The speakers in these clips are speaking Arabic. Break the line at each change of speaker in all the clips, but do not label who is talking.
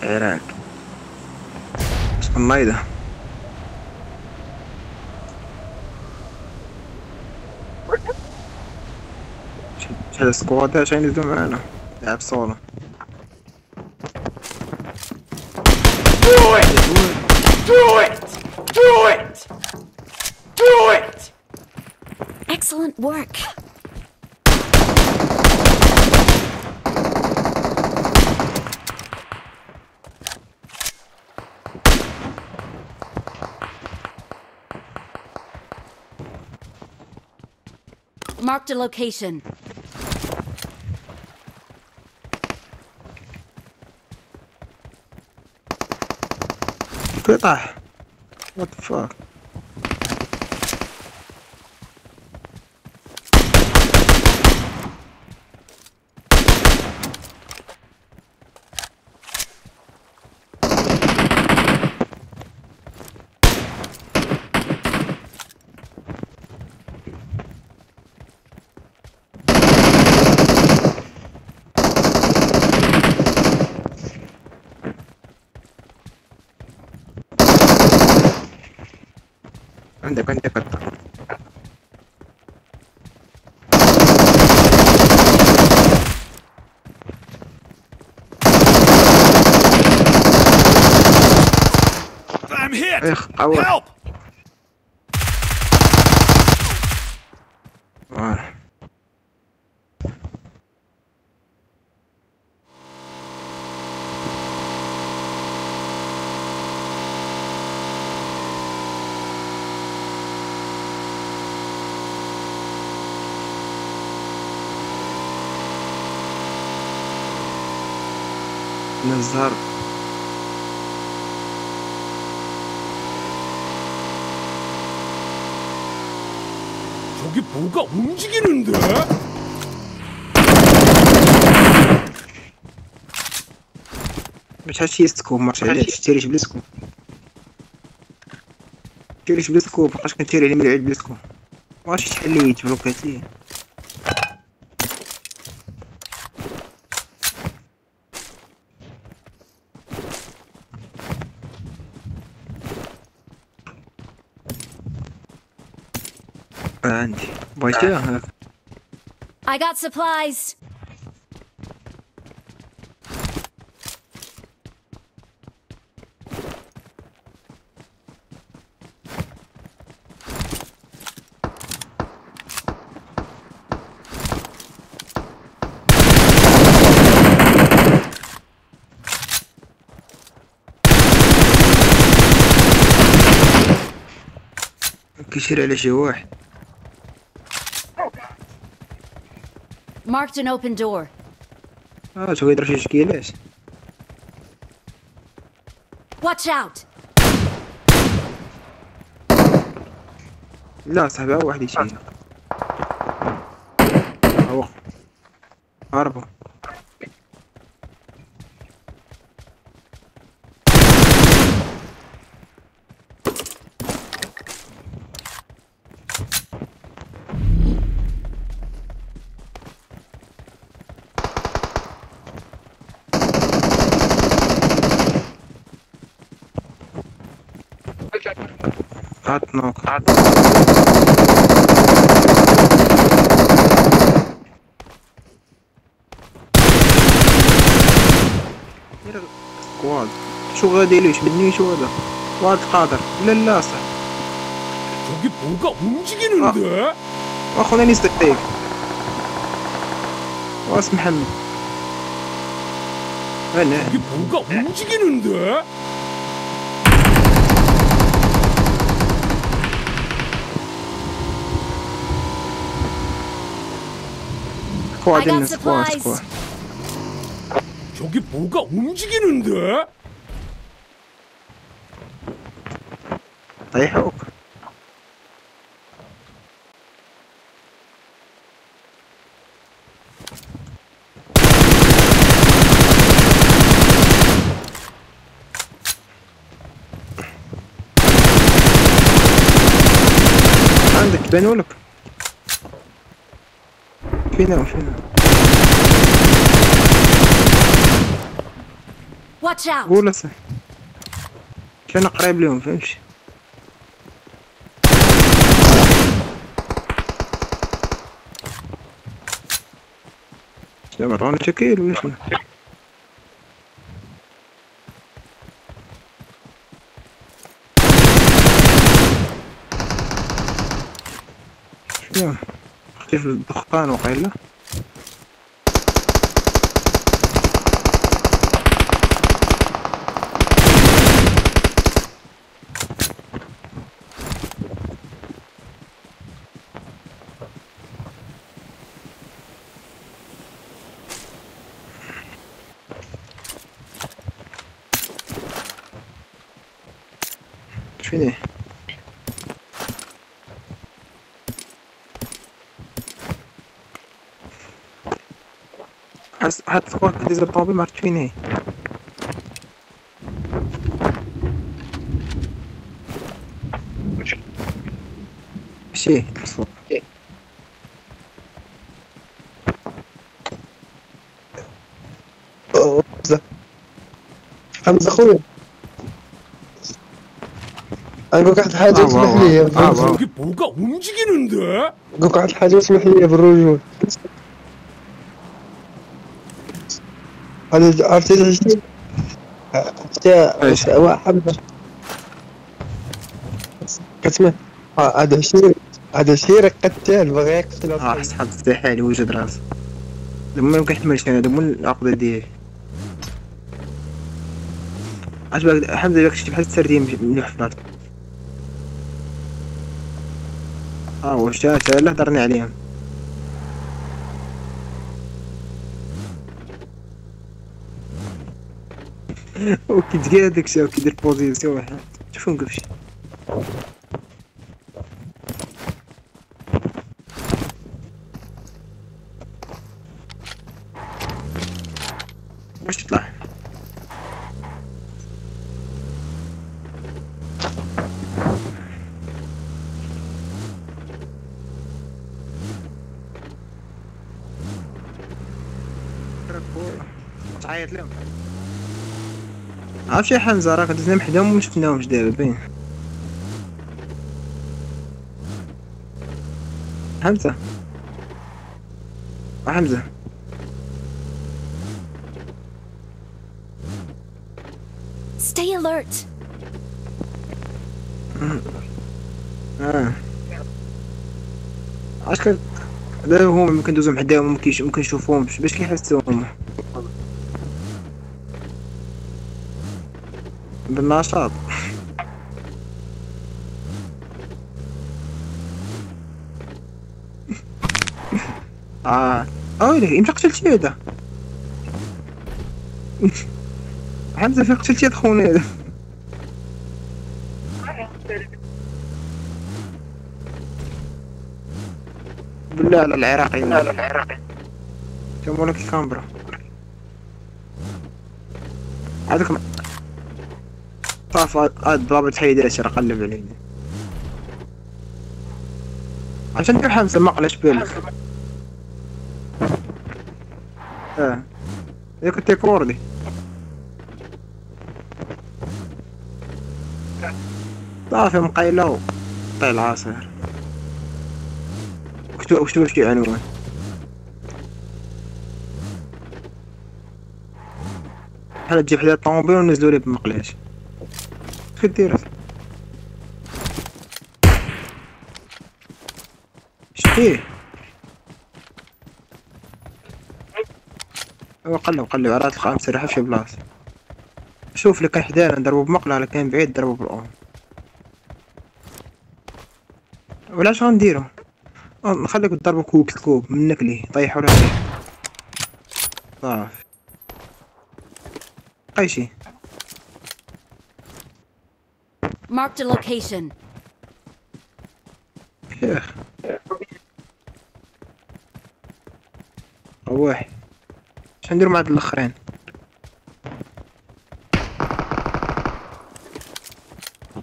Eren. Sen neydi? C'è la squadra, c'è di meno. È solo.
Do it! Do it! Do it! Do it!
Excellent work. Marked a location.
What the fuck?
I'm hit! Help!
نزار
저기 뭐가 움직이는데?
مش هادشي سكوب مارش علاش تيريش بلا سكوب تيريش بلا سكوب مابقاش كنتيري عليه من العيد بلا سكوب ماشي شحال لي تبلوكاتي عندي بغيتيها هاك
I got supplies.
كيسير على شي واحد
Marked an open door.
اه تو يضرب شي شكيلات
Watch out!
لا صاحبي هو واحد يشيل هو هربوا هات نوك سكواد شو غادي ليش مني شو هذا واحد قادر لا لا صح
저기 뭐가 움직이는데?
واخونا نيستك ديك واس محمد انا
저기 뭐가 움직이는데?
squad
in the
squad
squad.
저기 뭐가 움직이는데?
I hope. Ben ölüp فينا فينا.
Watch out!
قول صح كان قريب لهم فهمتش؟ شنو عطوني شكيل ولا je ne dors pas à l'oreille. ما عرفت فين هي. ماشي. الصوت
أوه، حمزة حمزة خويا نقولك واحد الحاجة
آه،
اسمح
واو.
لي
آه،
الحاجة اسمح لي بالرجول هذا كتسمع آه، هذا شيء هذا شيء قتال بغى يقتل آه.
حس حد استحالة يوجد رأس. لما ما كنحتملش أنا هذا العقدة ديالي عجبك حمزة باك شتي بحال السردين مليح في راسك آه واش لا هضرني عليهم. وكي تقال هداك الشيء وكيدير بوزيسيون واحد شوفو نقفش واش تطلع تعيط لهم عرفت يا حمزة راك دزنا محداهم وما شفناهمش دابا باين. حمزة. آه حمزة.
Stay alert!
آه. كان دابا هما ممكن ندوزو حداهم ممكن نشوفوهمش باش كيحسوا هما بالنشاط. آه. آه ويلي يمشي قتلتي هذا حمزة فين قتلتي هاد خونا هذا بالله على العراقي. لا على العراقي. كم لك الكاميرا. هذاك طاف هاد ضابط حيدر اشرا قلب عليه عشان حمزة مقلش بالك آه. هي كنت كوردي صافي مقيلة طيب العصير اكتب اكتب شي عنوان بحال تجيب حدا الطوموبيل ونزلو ليه بمقلاش كدير شتيه. ايوا قلب قلب. عرات راه في شي بلاصة. شوف اللي كان حدانا نضربو بمقلة اللي كان بعيد ضربو بالأم. ولا اش غنديرو آه، نخليك تضربو كوك الكوب منك ليه طيحو له صافي بقاي شي
Marked a location.
شيخ روح اش نديرو مع هاد الآخرين.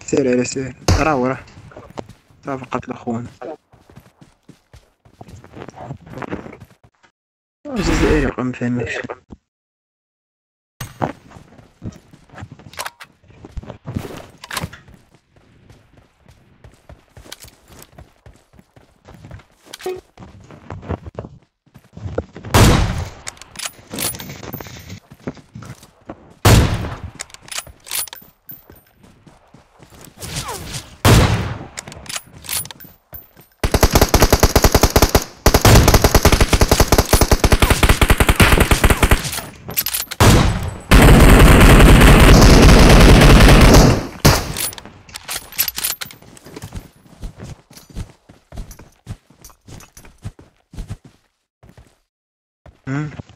سير على سير. راه وراه. صافي قتل اخونا الجزائري ما فهمكش Hmm?